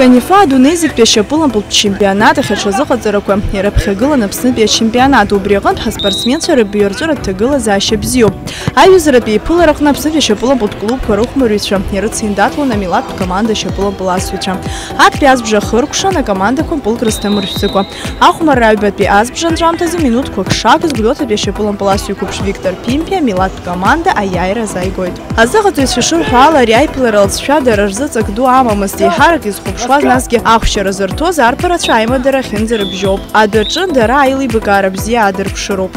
Канифа адунеизиктәи ашьапылампылтә чемпионат ахьаҽазыҟаҵарақәа ираԥхьагылан Аԥснытәи ачемпионат убри аҟынтә ҳаспортсменцәа рыбаҩрҵәыратә ҭагылазаашьа бзиоуп. Аҩызаратәи еиԥылараҟны Аԥснытәи ашьапылампылтә клубқәа рыхәмарыҩцәа ирыциндаҭлон амилаҭтә команда ашьапылампыл асыҩцәа. Актәи азбжа ахыркәшан акомандақәа мпылк рызҭамыршәӡакәа. Ахәмарра аҩбатәи азбжа анҵәамҭазы минуҭқәак шагыз гәдоуҭатәи ашьапылампыл асыҩқәыԥш Виктор Пимпиа амилаҭтә команда аиааира азааигоит. Азыҟаҵаҩцәа шырҳәо ала ари аиԥылара алҵшәа дара рзы ҵак ду амамызт еиҳарак изхәаԥшуаз насгьы ахәшьара зырҭоз арԥарацәа аимадара ахьынӡарыбжьоуп. Адәаҿы дара аилибакаара бзиа аадырԥшыроуп.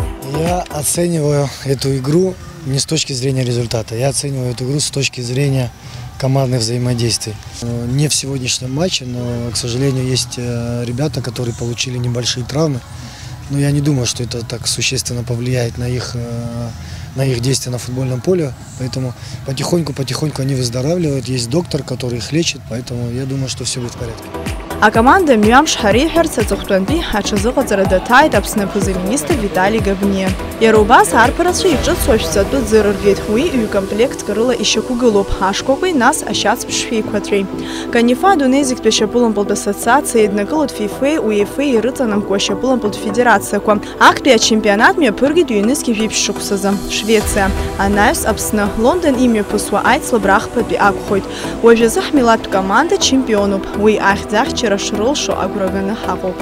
Я оцениваю эту игру не с точки зрения результата, я оцениваю эту игру с точки зрения командных взаимодействий. Э, Не в сегодняшнем матче, но, к сожалению, есть э, ребята, которые получили небольшие травмы. Но я не думаю, что это так существенно повлияет на их, э, на их действия на футбольном поле. Поэтому потихоньку-потихоньку они выздоравливают. Есть доктор, который их лечит, поэтому я думаю, что все будет в порядке. Акоманда мҩамш ҳареиҳәарц аҵыхәтәантәи аҽазыҟаҵара даҭааит Аԥсны аԥыза-министр Витали Габниа. Иара убас арԥарацәа иҿыцу ашәҵатәы ӡырыргеит. Уи ҩ-комплектк рыла ишьақәгылоуп ҳашкәакәеи, нас ашьацԥшшәи еиқәаҵәеи. Канифа адунеизиктәи ашьапылампылтә асоциациа еиднакылоит ФИФЕи, УЕФАи ирыҵанамку ашьапылампылтә федерациақәа. Актәи ачемпионат мҩаԥыргеит ҩ-нызқьи жәиԥшь шықәсазы. Швециа. Анаҩс Аԥсны. Лондон имҩаԥысуа аицлабра ахԥатәи акәхоит. Уажәазы ҳмилаҭтә команда чемпионуп. Уи иара шрылшо агәраганы ҳаҟоуп.